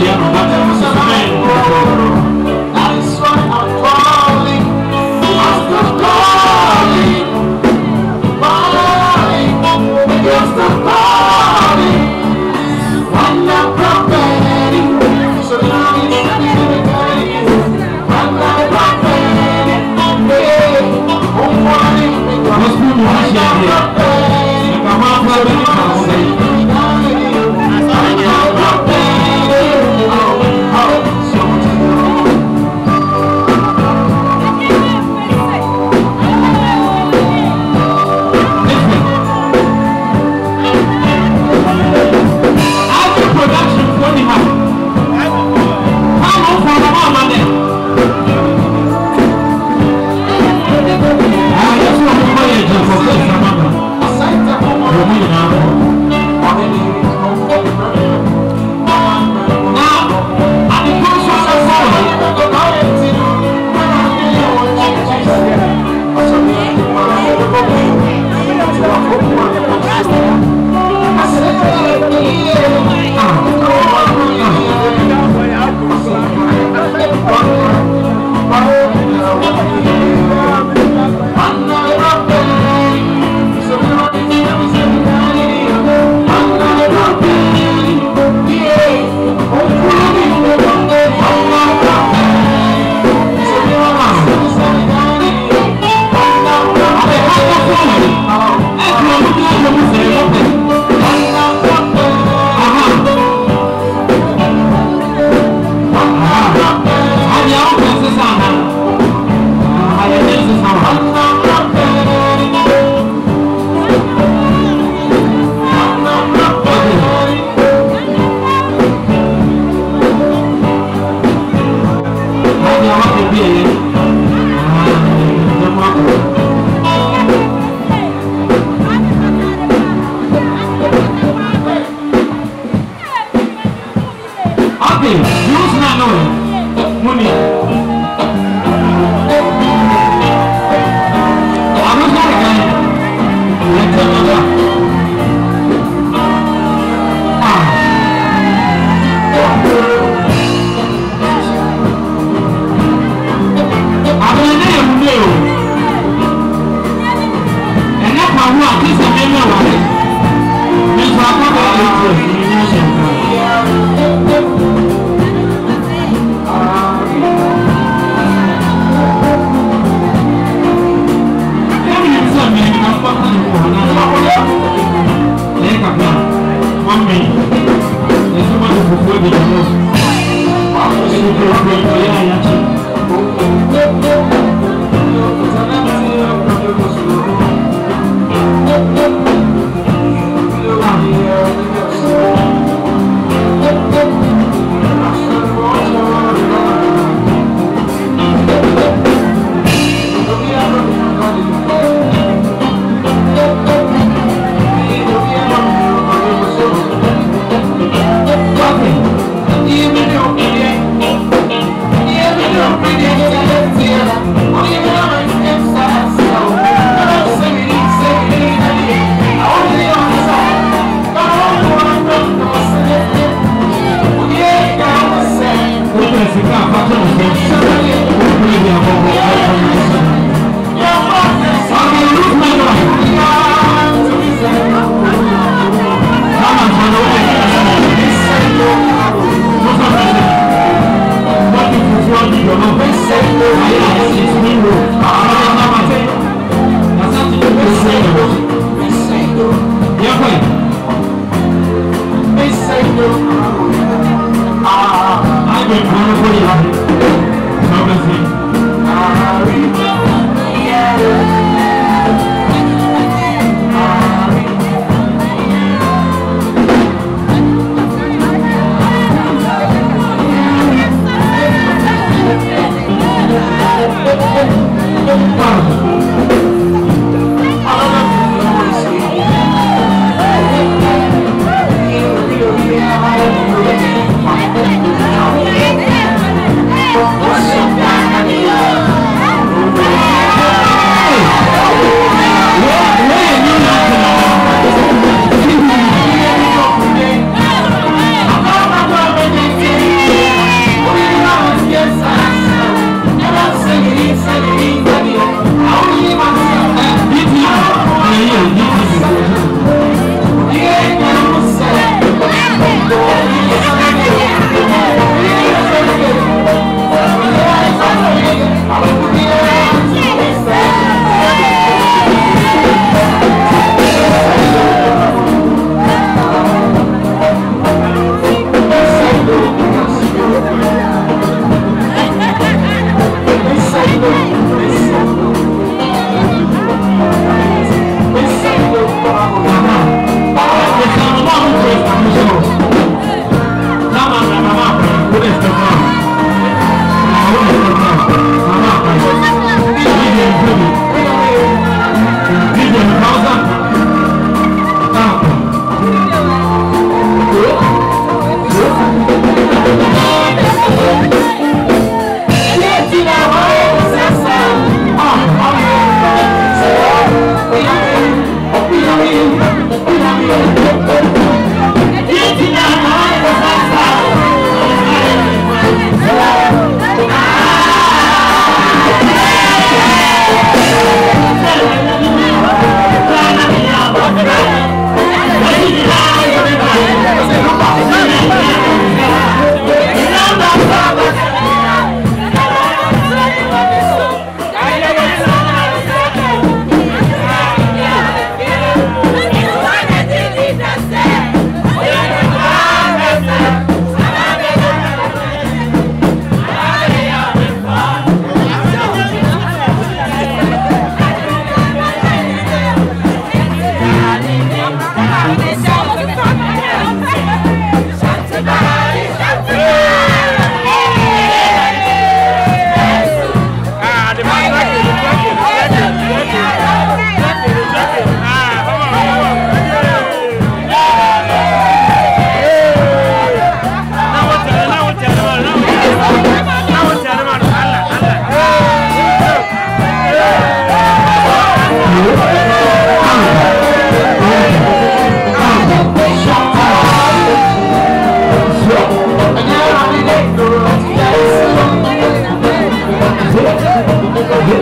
Yeah. Amém.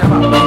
先把。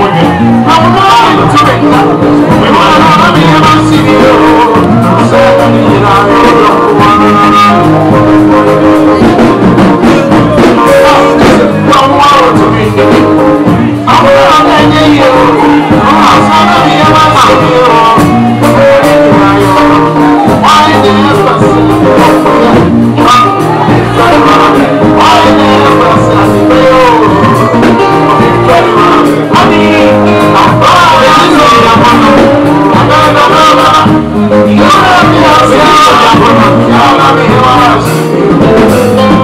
wọn yẹn àwọn náà lè ti bẹ̀ ká ìwọ ara mi yẹn máa ń sì ní o sẹ́yìn ní ìlànà ìlọ́kùnrin wa. Àwọn ọ̀rọ̀ tó mi dé, àwọn ọ̀rọ̀ náà yẹ Why did you Thank you.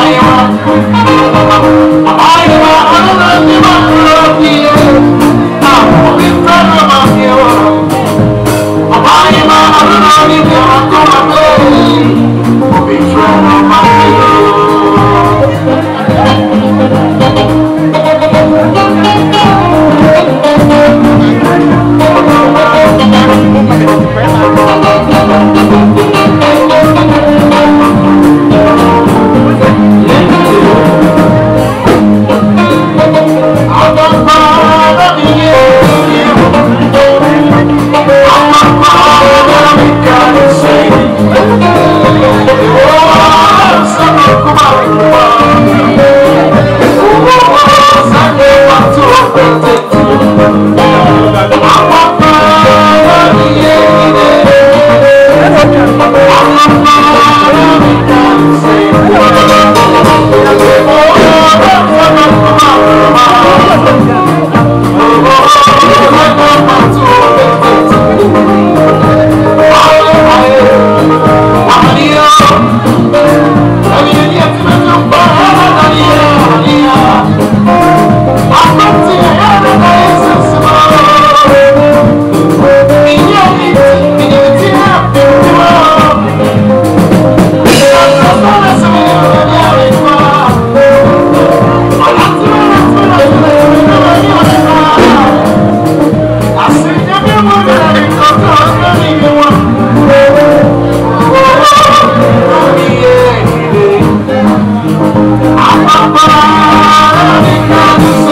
Hollywood. Come on.